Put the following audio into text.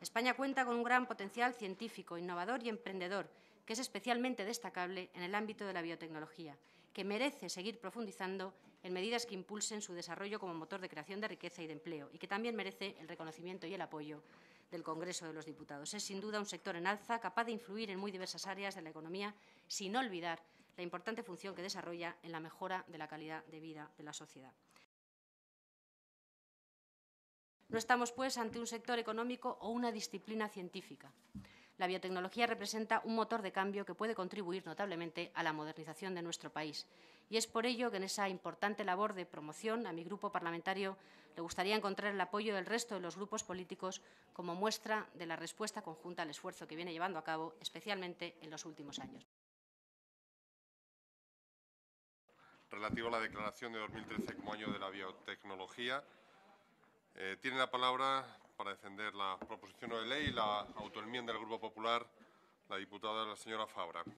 España cuenta con un gran potencial científico, innovador y emprendedor, que es especialmente destacable en el ámbito de la biotecnología, que merece seguir profundizando en medidas que impulsen su desarrollo como motor de creación de riqueza y de empleo, y que también merece el reconocimiento y el apoyo del Congreso de los Diputados. Es sin duda un sector en alza, capaz de influir en muy diversas áreas de la economía, sin olvidar la importante función que desarrolla en la mejora de la calidad de vida de la sociedad. No estamos, pues, ante un sector económico o una disciplina científica. La biotecnología representa un motor de cambio que puede contribuir notablemente a la modernización de nuestro país. Y es por ello que en esa importante labor de promoción a mi grupo parlamentario le gustaría encontrar el apoyo del resto de los grupos políticos como muestra de la respuesta conjunta al esfuerzo que viene llevando a cabo, especialmente en los últimos años. Relativo a la declaración de 2013 como año de la biotecnología, eh, tiene la palabra para defender la proposición de ley y la autoenmienda del Grupo Popular la diputada la señora Fabra.